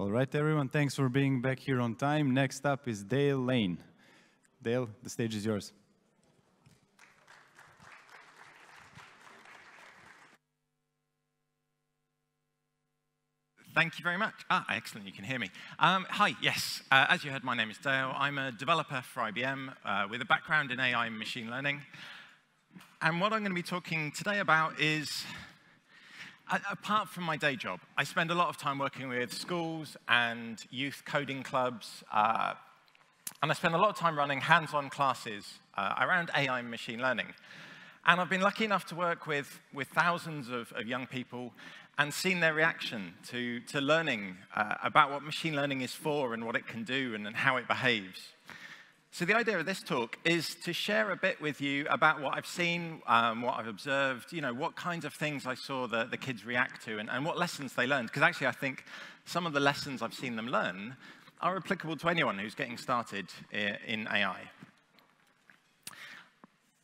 All right, everyone, thanks for being back here on time. Next up is Dale Lane. Dale, the stage is yours. Thank you very much. Ah, excellent, you can hear me. Um, hi, yes, uh, as you heard, my name is Dale. I'm a developer for IBM uh, with a background in AI and machine learning. And what I'm going to be talking today about is, apart from my day job, I spend a lot of time working with schools and youth coding clubs, uh, and I spend a lot of time running hands-on classes uh, around AI and machine learning. And I've been lucky enough to work with, with thousands of, of young people and seen their reaction to, to learning uh, about what machine learning is for and what it can do and, and how it behaves. So the idea of this talk is to share a bit with you about what I've seen, um, what I've observed, you know, what kinds of things I saw the, the kids react to and, and what lessons they learned. Because actually I think some of the lessons I've seen them learn are applicable to anyone who's getting started in AI.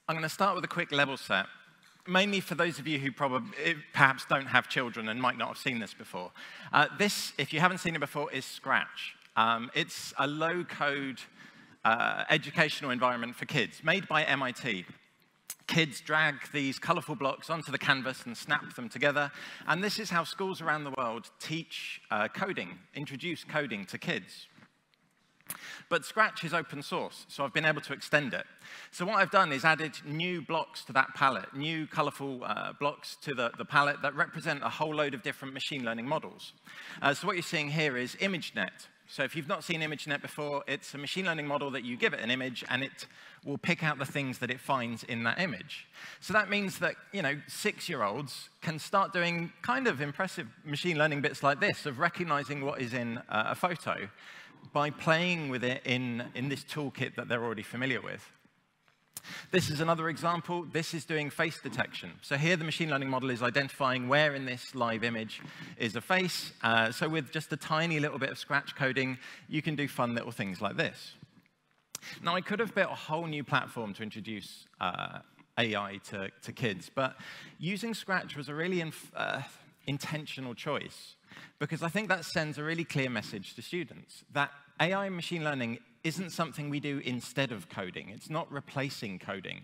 I'm going to start with a quick level set mainly for those of you who probably eh, perhaps don't have children and might not have seen this before. Uh, this, if you haven't seen it before, is Scratch. Um, it's a low-code uh, educational environment for kids made by MIT. Kids drag these colorful blocks onto the canvas and snap them together. And this is how schools around the world teach uh, coding, introduce coding to kids. But Scratch is open source, so I've been able to extend it. So what I've done is added new blocks to that palette, new colorful uh, blocks to the, the palette that represent a whole load of different machine learning models. Uh, so what you're seeing here is ImageNet. So if you've not seen ImageNet before, it's a machine learning model that you give it an image, and it will pick out the things that it finds in that image. So that means that, you know, six-year-olds can start doing kind of impressive machine learning bits like this, of recognizing what is in uh, a photo by playing with it in, in this toolkit that they're already familiar with. This is another example. This is doing face detection. So here the machine learning model is identifying where in this live image is a face. Uh, so with just a tiny little bit of scratch coding, you can do fun little things like this. Now, I could have built a whole new platform to introduce uh, AI to, to, kids, but using Scratch was a really uh, intentional choice because I think that sends a really clear message to students that AI and machine learning isn't something we do instead of coding. It's not replacing coding.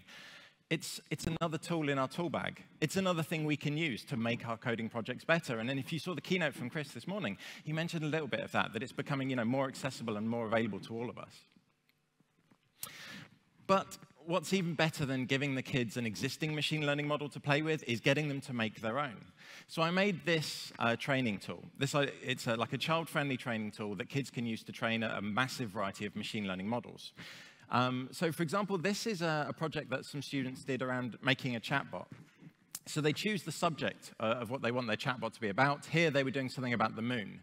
It's, it's another tool in our tool bag. It's another thing we can use to make our coding projects better. And then if you saw the keynote from Chris this morning, he mentioned a little bit of that, that it's becoming you know, more accessible and more available to all of us. But what's even better than giving the kids an existing machine learning model to play with is getting them to make their own. So I made this uh, training tool. This, uh, it's a, like a child-friendly training tool that kids can use to train a, a massive variety of machine learning models. Um, so for example, this is a, a, project that some students did around making a chatbot. So they choose the subject uh, of what they want their chatbot to be about. Here they were doing something about the moon.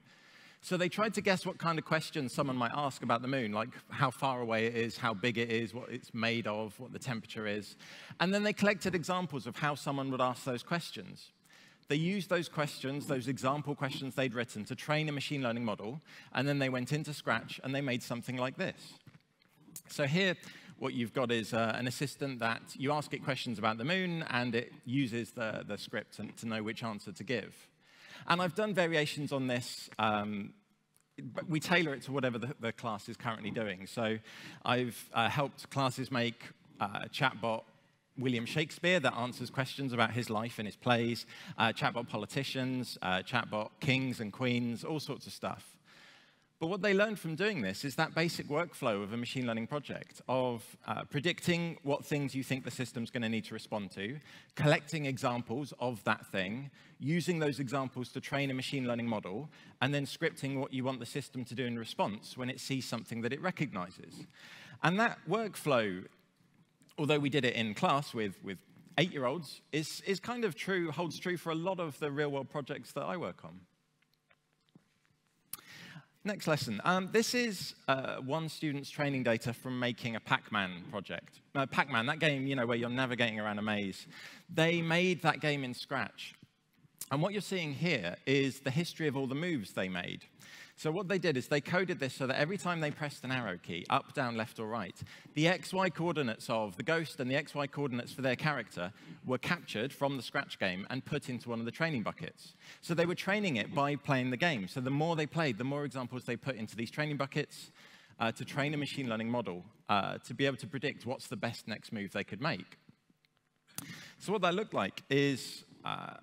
So they tried to guess what kind of questions someone might ask about the moon, like how far away it is, how big it is, what it's made of, what the temperature is. And then they collected examples of how someone would ask those questions. They used those questions, those example questions they'd written, to train a machine learning model, and then they went into Scratch and they made something like this. So here, what you've got is uh, an assistant that you ask it questions about the moon, and it uses the, the script to, to know which answer to give. And I've done variations on this. Um, but we tailor it to whatever the, the, class is currently doing. So I've uh, helped classes make uh, chatbot William Shakespeare that answers questions about his life and his plays, uh, chatbot politicians, uh, chatbot kings and queens, all sorts of stuff. But what they learned from doing this is that basic workflow of a machine learning project of uh, predicting what things you think the system's going to need to respond to, collecting examples of that thing, using those examples to train a machine learning model, and then scripting what you want the system to do in response when it sees something that it recognizes. And that workflow, although we did it in class with, with eight-year-olds, is, is kind of true, holds true for a lot of the real-world projects that I work on. Next lesson. Um, this is uh, one student's training data from making a Pac-Man project. Uh, Pac-Man, that game, you know, where you're navigating around a maze. They made that game in Scratch. And what you're seeing here is the history of all the moves they made. So what they did is they coded this so that every time they pressed an arrow key, up, down, left, or right, the XY coordinates of the ghost and the XY coordinates for their character were captured from the Scratch game and put into one of the training buckets. So they were training it by playing the game. So the more they played, the more examples they put into these training buckets uh, to train a machine learning model uh, to be able to predict what's the best next move they could make. So what that looked like is uh,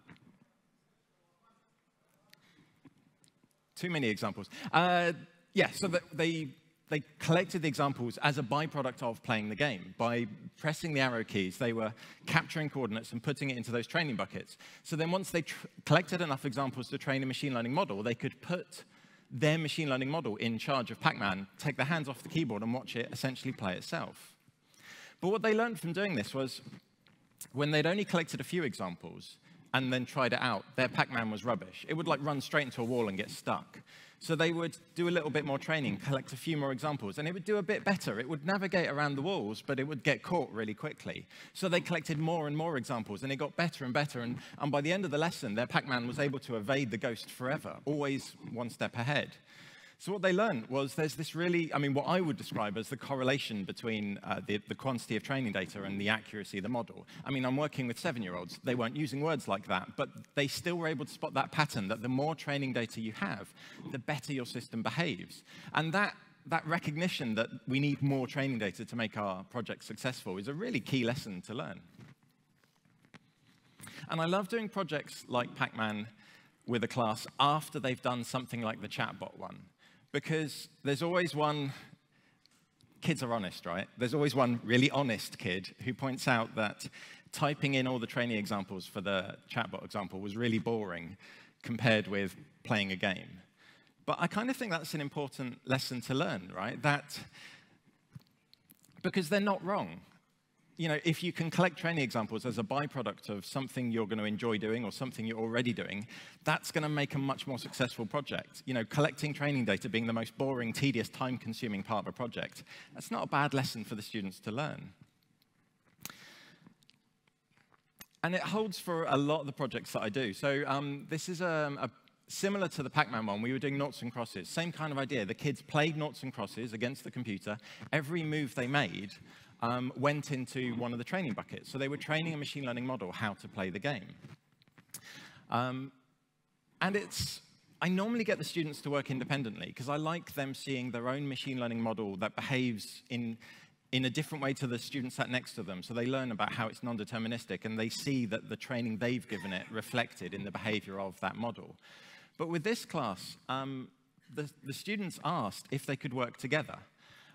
Too many examples. Uh, yeah, so they, they collected the examples as a byproduct of playing the game. By pressing the arrow keys, they were capturing coordinates and putting it into those training buckets. So then once they collected enough examples to train a machine learning model, they could put their machine learning model in charge of Pac-Man, take their hands off the keyboard and watch it essentially play itself. But what they learned from doing this was when they'd only collected a few examples, and then tried it out, their Pac-Man was rubbish. It would like run straight into a wall and get stuck. So they would do a little bit more training, collect a few more examples, and it would do a bit better. It would navigate around the walls, but it would get caught really quickly. So they collected more and more examples, and it got better and better. And, and by the end of the lesson, their Pac-Man was able to evade the ghost forever, always one step ahead. So what they learned was there's this really, I mean, what I would describe as the correlation between uh, the, the, quantity of training data and the accuracy of the model. I mean, I'm working with seven-year-olds. They weren't using words like that, but they still were able to spot that pattern that the more training data you have, the better your system behaves. And that that recognition that we need more training data to make our project successful is a really key lesson to learn. And I love doing projects like Pac-Man with a class after they've done something like the chatbot one because there's always one, kids are honest, right? There's always one really honest kid who points out that typing in all the training examples for the chatbot example was really boring compared with playing a game. But I kind of think that's an important lesson to learn, right? That because they're not wrong you know, if you can collect training examples as a byproduct of something you're going to enjoy doing or something you're already doing, that's going to make a much more successful project. You know, collecting training data being the most boring, tedious, time-consuming part of a project, that's not a bad lesson for the students to learn. And it holds for a lot of the projects that I do. So um, this is um, a similar to the Pac-Man one, we were doing noughts and crosses. Same kind of idea. The kids played noughts and crosses against the computer. Every move they made um, went into one of the training buckets. So they were training a machine learning model how to play the game. Um, and it's, I normally get the students to work independently because I like them seeing their own machine learning model that behaves in, in a different way to the student sat next to them. So they learn about how it's non-deterministic and they see that the training they've given it reflected in the behavior of that model. But with this class, um, the, the, students asked if they could work together.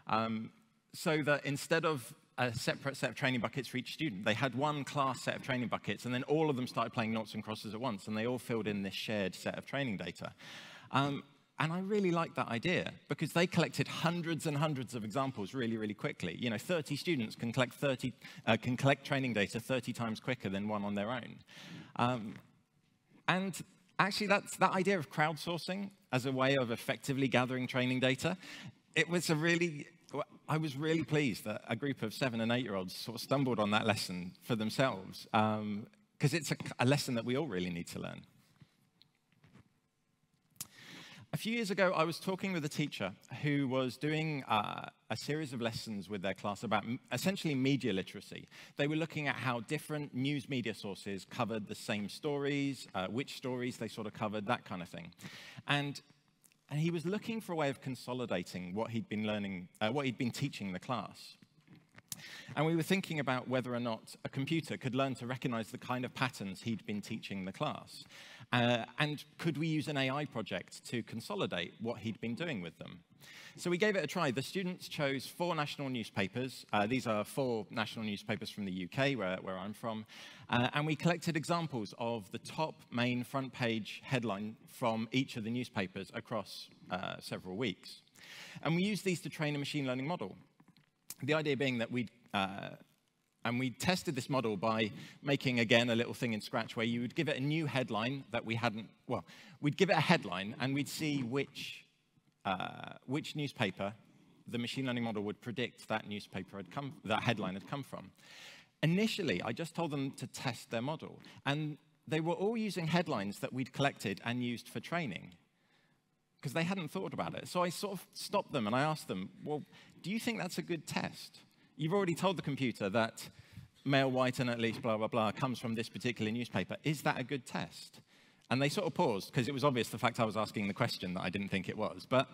Um, so that instead of a separate set of training buckets for each student, they had one class set of training buckets, and then all of them started playing noughts and crosses at once, and they all filled in this shared set of training data. Um, and I really liked that idea because they collected hundreds and hundreds of examples really, really quickly. You know, 30 students can collect, 30, uh, can collect training data 30 times quicker than one on their own. Um, and actually, that's, that idea of crowdsourcing as a way of effectively gathering training data, it was a really I was really pleased that a group of seven and eight year olds sort of stumbled on that lesson for themselves, because um, it's a, a lesson that we all really need to learn. A few years ago, I was talking with a teacher who was doing uh, a series of lessons with their class about essentially media literacy. They were looking at how different news media sources covered the same stories, uh, which stories they sort of covered, that kind of thing. And and he was looking for a way of consolidating what he'd been learning, uh, what he'd been teaching the class. And we were thinking about whether or not a computer could learn to recognize the kind of patterns he'd been teaching the class. Uh, and could we use an AI project to consolidate what he'd been doing with them? So we gave it a try. The students chose four national newspapers. Uh, these are four national newspapers from the UK, where, where I'm from. Uh, and we collected examples of the top main front page headline from each of the newspapers across uh, several weeks. And we used these to train a machine learning model. The idea being that we'd uh, and we tested this model by making, again, a little thing in Scratch where you would give it a new headline that we hadn't, well, we'd give it a headline and we'd see which, uh, which newspaper the machine learning model would predict that newspaper had come, that headline had come from. Initially, I just told them to test their model. And they were all using headlines that we'd collected and used for training because they hadn't thought about it. So I sort of stopped them and I asked them, well, do you think that's a good test? You've already told the computer that male, white, and at least blah, blah, blah comes from this particular newspaper. Is that a good test? And they sort of paused because it was obvious the fact I was asking the question that I didn't think it was. But,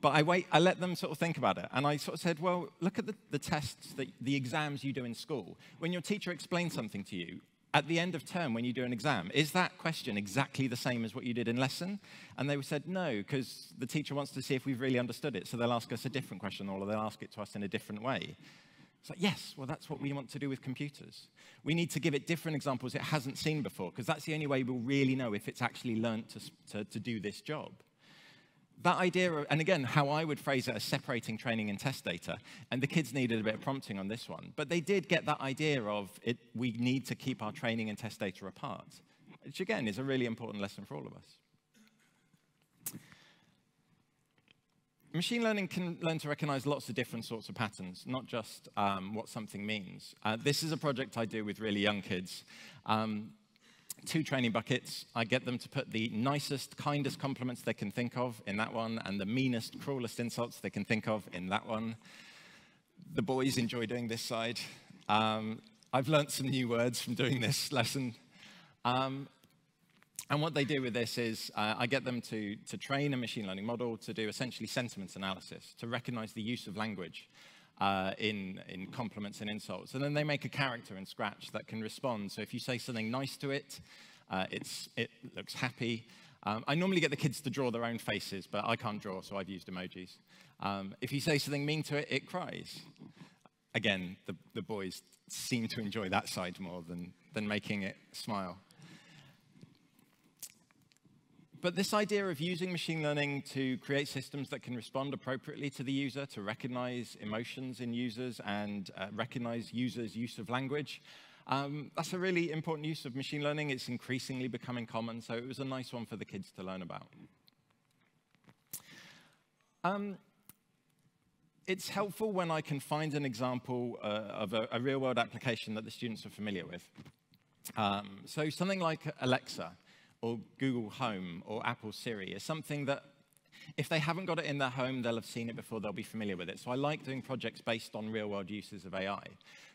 but I, wait, I let them sort of think about it. And I sort of said, well, look at the, the tests, that, the exams you do in school. When your teacher explains something to you, at the end of term when you do an exam, is that question exactly the same as what you did in lesson? And they said no, because the teacher wants to see if we've really understood it. So they'll ask us a different question or they'll ask it to us in a different way. It's like, yes, well, that's what we want to do with computers. We need to give it different examples it hasn't seen before, because that's the only way we'll really know if it's actually learnt to, to, to do this job that idea, of, and again, how I would phrase it as separating training and test data, and the kids needed a bit of prompting on this one, but they did get that idea of it, we need to keep our training and test data apart, which again is a really important lesson for all of us. Machine learning can learn to recognize lots of different sorts of patterns, not just um, what something means. Uh, this is a project I do with really young kids. Um, two training buckets. I get them to put the nicest, kindest compliments they can think of in that one, and the meanest, cruelest insults they can think of in that one. The boys enjoy doing this side. Um, I've learnt some new words from doing this lesson. Um, and what they do with this is uh, I get them to, to train a machine learning model to do essentially sentiment analysis, to recognize the use of language uh, in, in compliments and insults. And then they make a character in Scratch that can respond. So if you say something nice to it, uh, it looks happy. Um, I normally get the kids to draw their own faces, but I can't draw, so I've used emojis. Um, if you say something mean to it, it cries. Again, the, the boys seem to enjoy that side more than, than making it smile. But this idea of using machine learning to create systems that can respond appropriately to the user, to recognize emotions in users and uh, recognize users' use of language, um, that's a really important use of machine learning. It's increasingly becoming common, so it was a nice one for the kids to learn about. Um, it's helpful when I can find an example uh, of a, a real-world application that the students are familiar with. Um, so something like Alexa or Google Home or Apple Siri is something that if they haven't got it in their home, they'll have seen it before, they'll be familiar with it. So I like doing projects based on real-world uses of AI.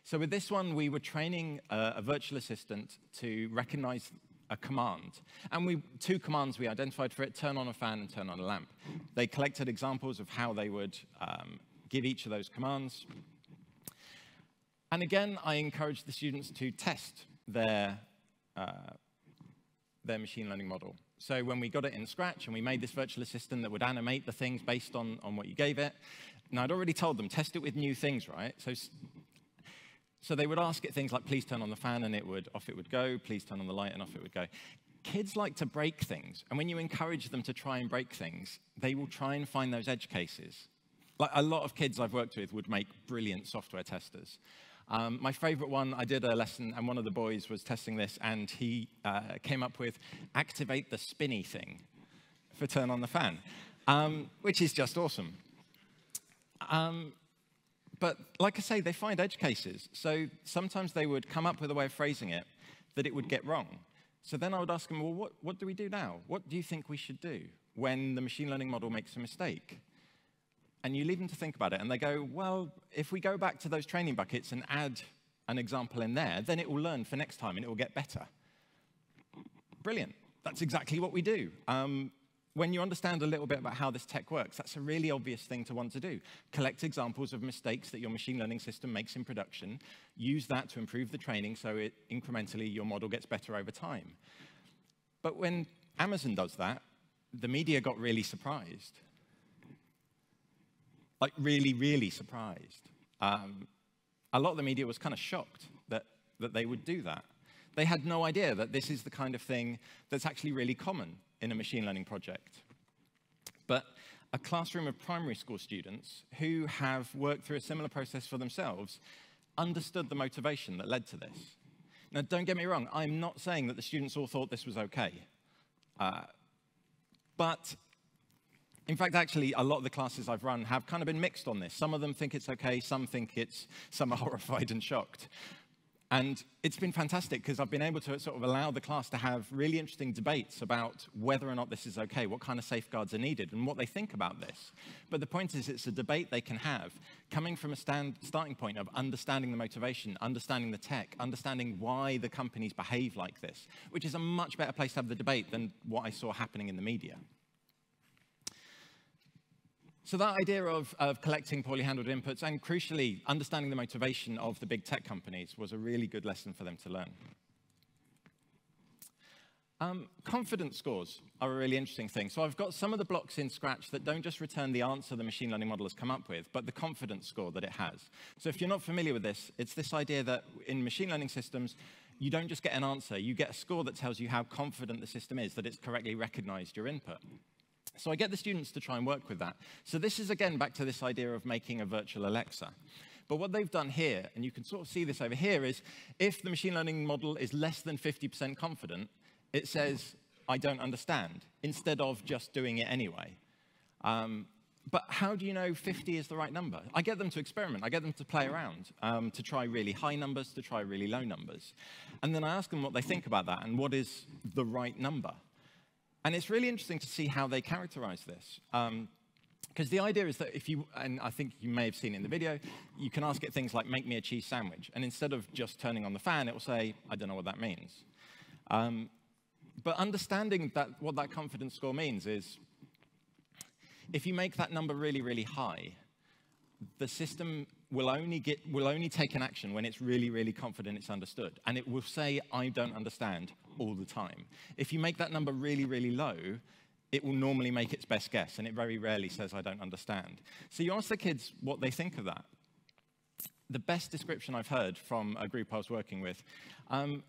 So with this one, we were training a, a virtual assistant to recognize a command. And we, two commands we identified for it, turn on a fan and turn on a lamp. They collected examples of how they would um, give each of those commands. And again, I encouraged the students to test their uh, their machine learning model. So when we got it in Scratch and we made this virtual assistant that would animate the things based on, on what you gave it, now I'd already told them, test it with new things, right? So, so they would ask it things like, please turn on the fan, and it would, off it would go, please turn on the light, and off it would go. Kids like to break things, and when you encourage them to try and break things, they will try and find those edge cases. Like a lot of kids I've worked with would make brilliant software testers. Um, my favorite one, I did a lesson, and one of the boys was testing this, and he uh, came up with activate the spinny thing for turn on the fan, um, which is just awesome. Um, but like I say, they find edge cases. So sometimes they would come up with a way of phrasing it that it would get wrong. So then I would ask them, well, what, what do we do now? What do you think we should do when the machine learning model makes a mistake? And you leave them to think about it, and they go, well, if we go back to those training buckets and add an example in there, then it will learn for next time and it will get better. Brilliant. That's exactly what we do. Um, when you understand a little bit about how this tech works, that's a really obvious thing to want to do. Collect examples of mistakes that your machine learning system makes in production, use that to improve the training so it incrementally your model gets better over time. But when Amazon does that, the media got really surprised like really, really surprised. Um, a lot of the media was kind of shocked that, that they would do that. They had no idea that this is the kind of thing that's actually really common in a machine learning project. But a classroom of primary school students who have worked through a similar process for themselves understood the motivation that led to this. Now, don't get me wrong, I'm not saying that the students all thought this was okay. Uh, but in fact, actually, a lot of the classes I've run have kind of been mixed on this. Some of them think it's okay, some think it's, some are horrified and shocked. And it's been fantastic because I've been able to sort of allow the class to have really interesting debates about whether or not this is okay, what kind of safeguards are needed, and what they think about this. But the point is, it's a debate they can have coming from a stand, starting point of understanding the motivation, understanding the tech, understanding why the companies behave like this, which is a much better place to have the debate than what I saw happening in the media. So that idea of, of collecting poorly handled inputs and crucially understanding the motivation of the big tech companies was a really good lesson for them to learn. Um, confidence scores are a really interesting thing. So I've got some of the blocks in Scratch that don't just return the answer the machine learning model has come up with, but the confidence score that it has. So if you're not familiar with this, it's this idea that in machine learning systems, you don't just get an answer, you get a score that tells you how confident the system is that it's correctly recognized your input. So I get the students to try and work with that. So this is, again, back to this idea of making a virtual Alexa. But what they've done here, and you can sort of see this over here, is if the machine learning model is less than 50% confident, it says, I don't understand, instead of just doing it anyway. Um, but how do you know 50 is the right number? I get them to experiment. I get them to play around, um, to try really high numbers, to try really low numbers. And then I ask them what they think about that and what is the right number. And it's really interesting to see how they characterize this. Um, because the idea is that if you, and I think you may have seen in the video, you can ask it things like, make me a cheese sandwich. And instead of just turning on the fan, it will say, I don't know what that means. Um, but understanding that what that confidence score means is, if you make that number really, really high, the system will only, get, will only take an action when it's really, really confident it's understood. And it will say, I don't understand all the time. If you make that number really, really low, it will normally make its best guess, and it very rarely says, I don't understand. So you ask the kids what they think of that. The best description I've heard from a group I was working with, um,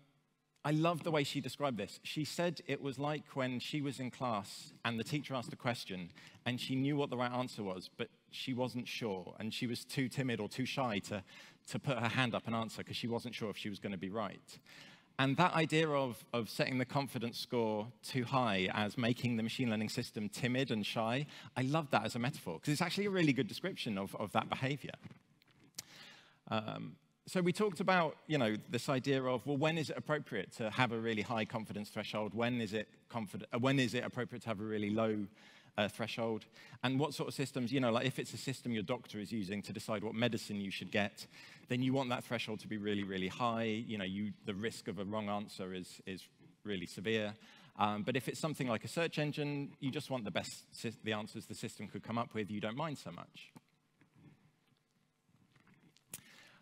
I love the way she described this. She said it was like when she was in class and the teacher asked a question and she knew what the right answer was, but she wasn't sure and she was too timid or too shy to, to put her hand up and answer because she wasn't sure if she was going to be right. And that idea of, of setting the confidence score too high as making the machine learning system timid and shy, I love that as a metaphor because it's actually a really good description of, of that behavior. Um, so we talked about, you know, this idea of, well, when is it appropriate to have a really high confidence threshold? When is it, confident, uh, when is it appropriate to have a really low uh, threshold? And what sort of systems, you know, like if it's a system your doctor is using to decide what medicine you should get, then you want that threshold to be really, really high. You know, you, the risk of a wrong answer is, is really severe. Um, but if it's something like a search engine, you just want the best, the answers the system could come up with, you don't mind so much.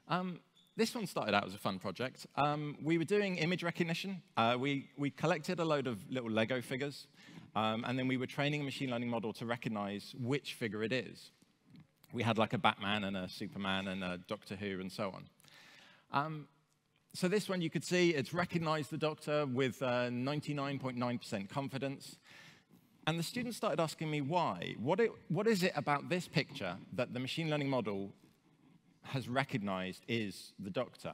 Um, this one started out as a fun project. Um, we were doing image recognition. Uh, we, we collected a load of little Lego figures, um, and then we were training a machine learning model to recognize which figure it is. We had like a Batman and a Superman and a Doctor Who and so on. Um, so this one you could see, it's recognized the doctor with 99.9% uh, confidence. And the students started asking me why. What, it, what is it about this picture that the machine learning model has recognized is the doctor.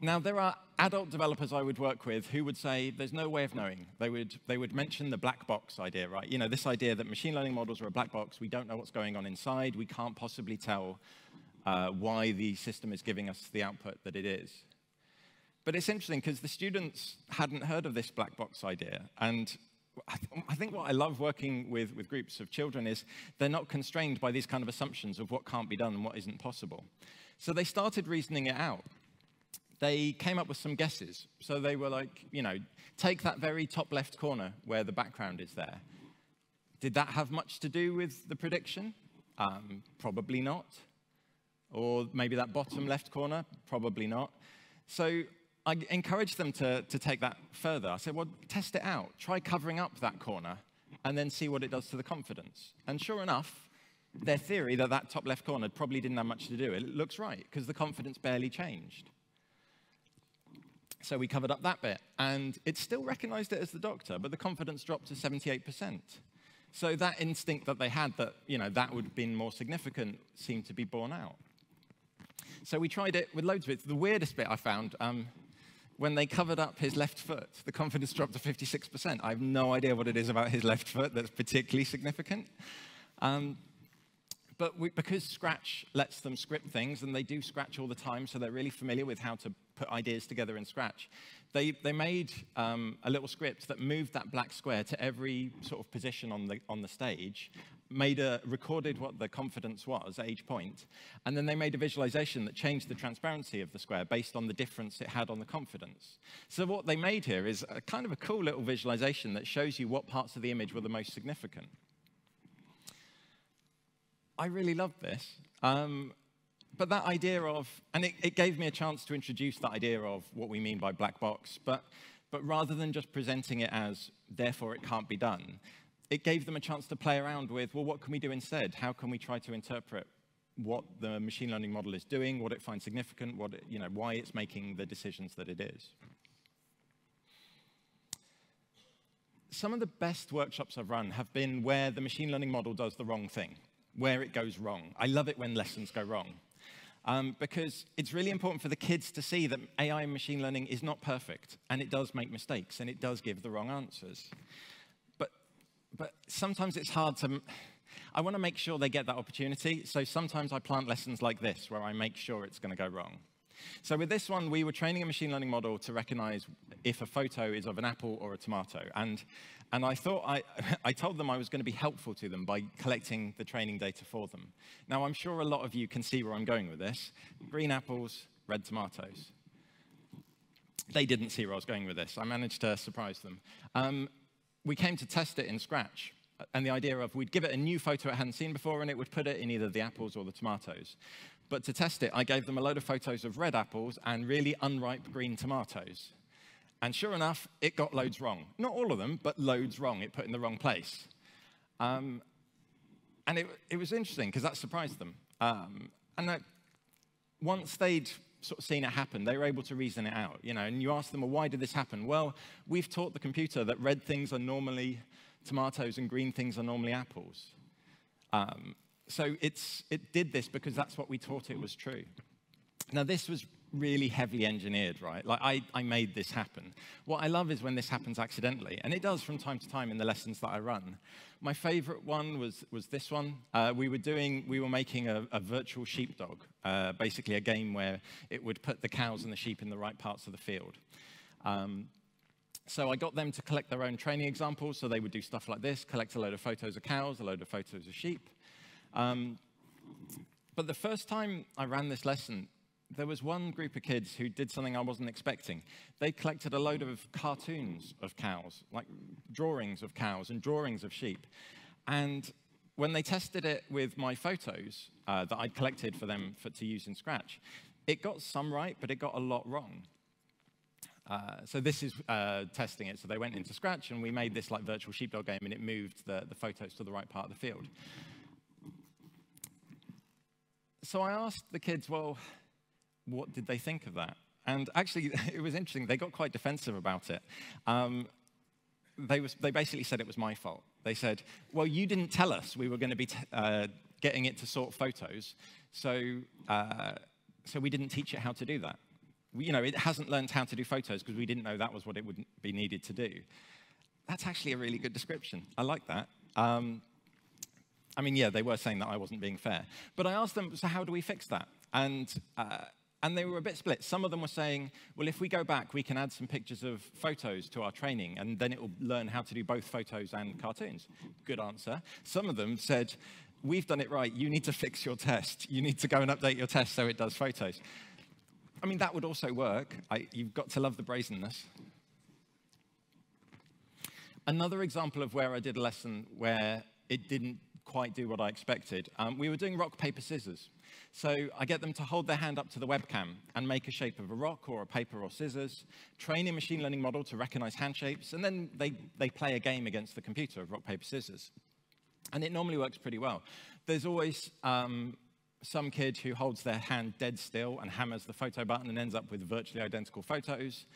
Now, there are adult developers I would work with who would say there's no way of knowing. They would, they would mention the black box idea, right? You know, this idea that machine learning models are a black box. We don't know what's going on inside. We can't possibly tell uh, why the system is giving us the output that it is. But it's interesting because the students hadn't heard of this black box idea. And I, th I, think what I love working with, with groups of children is they're not constrained by these kind of assumptions of what can't be done and what isn't possible. So they started reasoning it out. They came up with some guesses. So they were like, you know, take that very top left corner where the background is there. Did that have much to do with the prediction? Um, probably not. Or maybe that bottom left corner? Probably not. So I encouraged them to, to take that further. I said, well, test it out. Try covering up that corner and then see what it does to the confidence. And sure enough, their theory that that top left corner probably didn't have much to do, it looks right because the confidence barely changed. So we covered up that bit, and it still recognized it as the doctor, but the confidence dropped to 78%. So that instinct that they had that, you know, that would have been more significant seemed to be borne out. So we tried it with loads of it. The weirdest bit I found, um, when they covered up his left foot, the confidence dropped to 56%. I have no idea what it is about his left foot that's particularly significant. Um, but we, because Scratch lets them script things, and they do Scratch all the time, so they're really familiar with how to put ideas together in Scratch, they, they made um, a little script that moved that black square to every sort of position on the, on the stage, made a, recorded what the confidence was at each point, and then they made a visualization that changed the transparency of the square based on the difference it had on the confidence. So what they made here is a kind of a cool little visualization that shows you what parts of the image were the most significant. I really loved this. Um, but that idea of, and it, it, gave me a chance to introduce that idea of what we mean by black box, but, but rather than just presenting it as, therefore it can't be done, it gave them a chance to play around with, well, what can we do instead? How can we try to interpret what the machine learning model is doing, what it finds significant, what it, you know, why it's making the decisions that it is? Some of the best workshops I've run have been where the machine learning model does the wrong thing where it goes wrong. I love it when lessons go wrong. Um, because it's really important for the kids to see that AI and machine learning is not perfect, and it does make mistakes, and it does give the wrong answers. But, but sometimes it's hard to, I want to make sure they get that opportunity, so sometimes I plant lessons like this, where I make sure it's going to go wrong. So with this one, we were training a machine learning model to recognize if a photo is of an apple or a tomato. And, and I thought I, I told them I was going to be helpful to them by collecting the training data for them. Now, I'm sure a lot of you can see where I'm going with this. Green apples, red tomatoes. They didn't see where I was going with this. I managed to surprise them. Um, we came to test it in Scratch and the idea of we'd give it a new photo it hadn't seen before and it would put it in either the apples or the tomatoes. But to test it, I gave them a load of photos of red apples and really unripe green tomatoes. And sure enough, it got loads wrong. Not all of them, but loads wrong. It put in the wrong place. Um, and it, it, was interesting because that surprised them. Um, and that once they'd sort of seen it happen, they were able to reason it out. You know, and you ask them, well, why did this happen? Well, we've taught the computer that red things are normally tomatoes and green things are normally apples. Um, so it's, it did this because that's what we taught it was true. Now, this was really heavily engineered, right? Like, I, I made this happen. What I love is when this happens accidentally, and it does from time to time in the lessons that I run. My favorite one was, was this one. Uh, we were doing, we were making a, a virtual sheepdog, uh, basically a game where it would put the cows and the sheep in the right parts of the field. Um, so I got them to collect their own training examples, so they would do stuff like this, collect a load of photos of cows, a load of photos of sheep, um, but the first time I ran this lesson, there was one group of kids who did something I wasn't expecting. They collected a load of cartoons of cows, like drawings of cows and drawings of sheep. And when they tested it with my photos uh, that I'd collected for them for, to use in Scratch, it got some right, but it got a lot wrong. Uh, so this is uh, testing it. So they went into Scratch, and we made this like virtual sheepdog game, and it moved the, the photos to the right part of the field so I asked the kids, well, what did they think of that? And actually, it was interesting. They got quite defensive about it. Um, they, was, they basically said it was my fault. They said, well, you didn't tell us we were going to be uh, getting it to sort photos, so, uh, so we didn't teach it how to do that. You know, it hasn't learned how to do photos because we didn't know that was what it would be needed to do. That's actually a really good description. I like that. Um, I mean, yeah, they were saying that I wasn't being fair. But I asked them, so how do we fix that? And, uh, and they were a bit split. Some of them were saying, well, if we go back, we can add some pictures of photos to our training, and then it will learn how to do both photos and cartoons. Good answer. Some of them said, we've done it right. You need to fix your test. You need to go and update your test so it does photos. I mean, that would also work. I, you've got to love the brazenness. Another example of where I did a lesson where it didn't quite do what I expected. Um, we were doing rock, paper, scissors. So I get them to hold their hand up to the webcam and make a shape of a rock or a paper or scissors, train a machine learning model to recognize hand shapes, and then they, they play a game against the computer of rock, paper, scissors. And it normally works pretty well. There's always um, some kid who holds their hand dead still and hammers the photo button and ends up with virtually identical photos.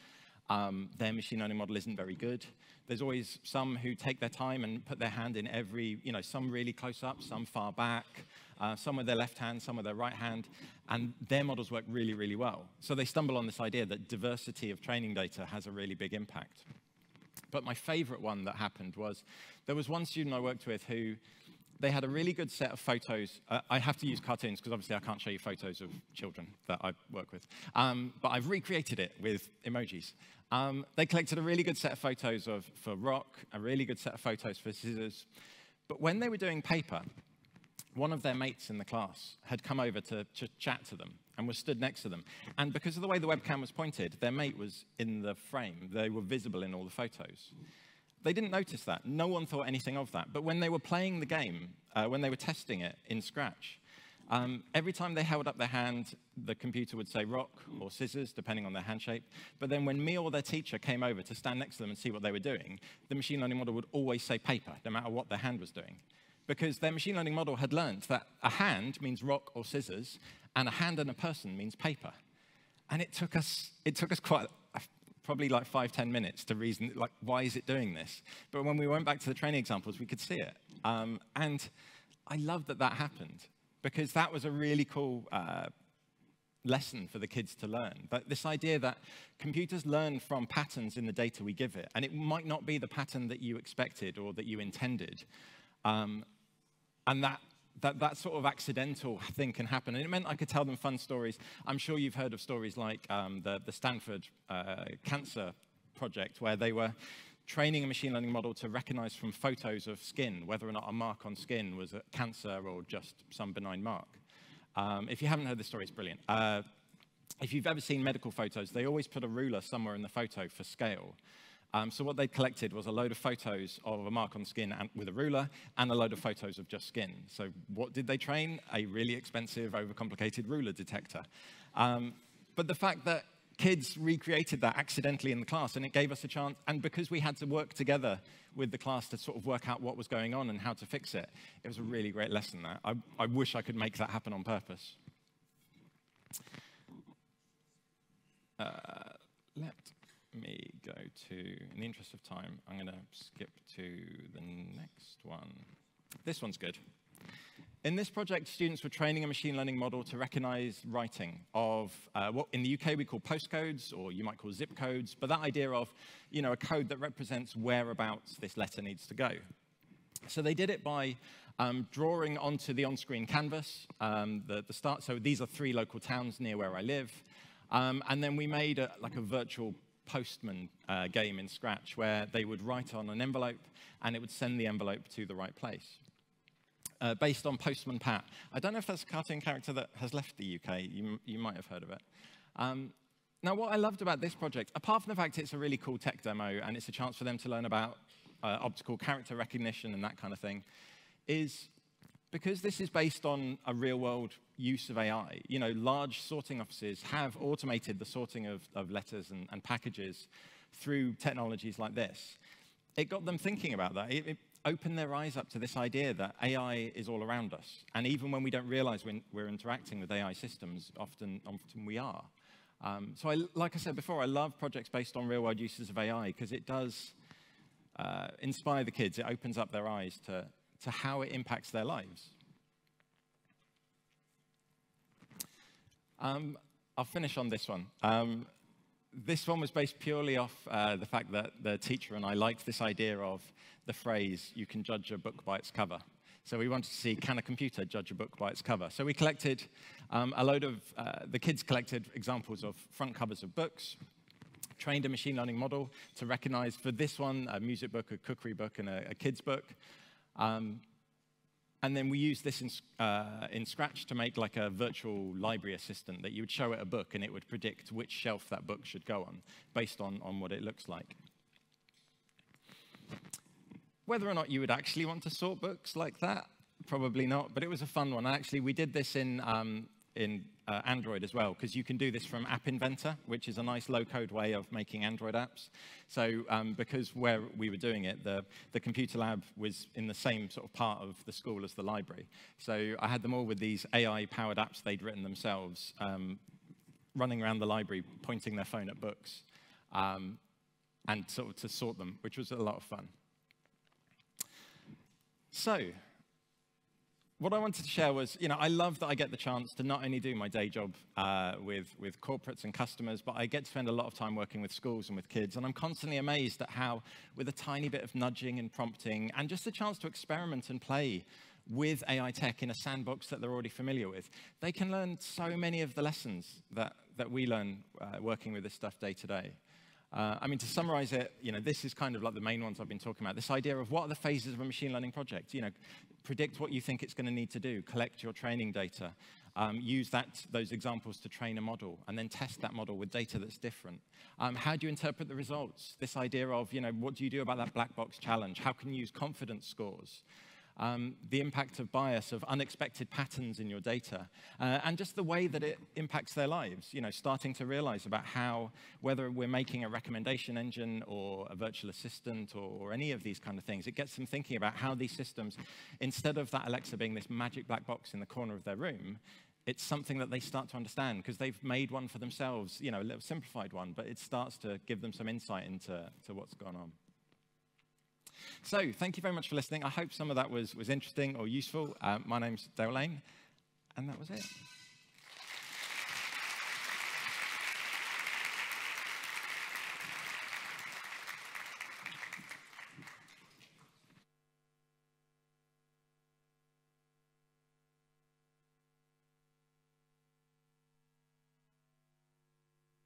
Um, their machine learning model isn't very good. There's always some who take their time and put their hand in every, you know, some really close up, some far back, uh, some with their left hand, some with their right hand, and their models work really, really well. So they stumble on this idea that diversity of training data has a really big impact. But my favorite one that happened was there was one student I worked with who they had a really good set of photos. Uh, I have to use cartoons because obviously I can't show you photos of children that I work with. Um, but I've recreated it with emojis. Um, they collected a really good set of photos of, for rock, a really good set of photos for scissors. But when they were doing paper, one of their mates in the class had come over to, to chat to them and was stood next to them. And because of the way the webcam was pointed, their mate was in the frame. They were visible in all the photos. They didn't notice that. No one thought anything of that. But when they were playing the game, uh, when they were testing it in Scratch, um, every time they held up their hand, the computer would say rock or scissors, depending on their hand shape. But then when me or their teacher came over to stand next to them and see what they were doing, the machine learning model would always say paper, no matter what their hand was doing. Because their machine learning model had learned that a hand means rock or scissors, and a hand and a person means paper. And it took us, it took us quite probably like five, ten minutes to reason, like, why is it doing this? But when we went back to the training examples, we could see it. Um, and I love that that happened because that was a really cool uh, lesson for the kids to learn. But this idea that computers learn from patterns in the data we give it, and it might not be the pattern that you expected or that you intended. Um, and that that that sort of accidental thing can happen. And it meant I could tell them fun stories. I'm sure you've heard of stories like um, the, the Stanford uh, Cancer Project, where they were training a machine learning model to recognize from photos of skin whether or not a mark on skin was a cancer or just some benign mark. Um, if you haven't heard the story, it's brilliant. Uh, if you've ever seen medical photos, they always put a ruler somewhere in the photo for scale. Um, so what they collected was a load of photos of a mark on skin and, with a ruler and a load of photos of just skin. So what did they train? A really expensive, overcomplicated ruler detector. Um, but the fact that kids recreated that accidentally in the class and it gave us a chance, and because we had to work together with the class to sort of work out what was going on and how to fix it, it was a really great lesson there. I, I wish I could make that happen on purpose. Uh, let me go to, in the interest of time, I'm going to skip to the next one. This one's good. In this project, students were training a machine learning model to recognize writing of uh, what in the UK we call postcodes, or you might call zip codes, but that idea of, you know, a code that represents whereabouts this letter needs to go. So they did it by um, drawing onto the on-screen canvas um, the, the start. So these are three local towns near where I live. Um, and then we made a, like a virtual postman uh, game in Scratch where they would write on an envelope and it would send the envelope to the right place. Uh, based on Postman Pat. I don't know if that's a cartoon character that has left the UK. You, you might have heard of it. Um, now, what I loved about this project, apart from the fact it's a really cool tech demo and it's a chance for them to learn about uh, optical character recognition and that kind of thing, is because this is based on a real world use of AI, you know, large sorting offices have automated the sorting of, of letters and, and, packages through technologies like this. It got them thinking about that. It, it, opened their eyes up to this idea that AI is all around us. And even when we don't realize when we're interacting with AI systems, often, often we are. Um, so I, like I said before, I love projects based on real world uses of AI because it does uh, inspire the kids. It opens up their eyes to, to how it impacts their lives. Um, I'll finish on this one. Um, this one was based purely off uh, the fact that the teacher and I liked this idea of the phrase, you can judge a book by its cover. So we wanted to see, can a computer judge a book by its cover? So we collected um, a load of, uh, the kids collected examples of front covers of books, trained a machine learning model to recognize for this one, a music book, a cookery book, and a, a kid's book. Um, and then we used this in, uh, in Scratch to make like a virtual library assistant that you would show it a book and it would predict which shelf that book should go on based on, on what it looks like. Whether or not you would actually want to sort books like that, probably not, but it was a fun one. Actually, we did this in, um, in uh, Android as well, because you can do this from App Inventor, which is a nice low-code way of making Android apps. So um, because where we were doing it, the, the computer lab was in the same sort of part of the school as the library. So I had them all with these AI-powered apps they'd written themselves, um, running around the library, pointing their phone at books, um, and sort of to sort them, which was a lot of fun. So what I wanted to share was, you know, I love that I get the chance to not only do my day job uh, with, with corporates and customers, but I get to spend a lot of time working with schools and with kids. And I'm constantly amazed at how, with a tiny bit of nudging and prompting, and just a chance to experiment and play with AI tech in a sandbox that they're already familiar with, they can learn so many of the lessons that, that we learn uh, working with this stuff day to day. Uh, I mean, to summarize it, you know, this is kind of like the main ones I've been talking about. This idea of what are the phases of a machine learning project? You know, predict what you think it's going to need to do, collect your training data, um, use that, those examples to train a model, and then test that model with data that's different. Um, how do you interpret the results? This idea of, you know, what do you do about that black box challenge? How can you use confidence scores? Um, the impact of bias, of unexpected patterns in your data, uh, and just the way that it impacts their lives. You know, starting to realize about how, whether we're making a recommendation engine or a virtual assistant or, or any of these kind of things, it gets them thinking about how these systems, instead of that Alexa being this magic black box in the corner of their room, it's something that they start to understand because they've made one for themselves, you know, a little simplified one, but it starts to give them some insight into to what's going on. So thank you very much for listening. I hope some of that was, was interesting or useful. Uh, my name's Dale Lane, and that was it.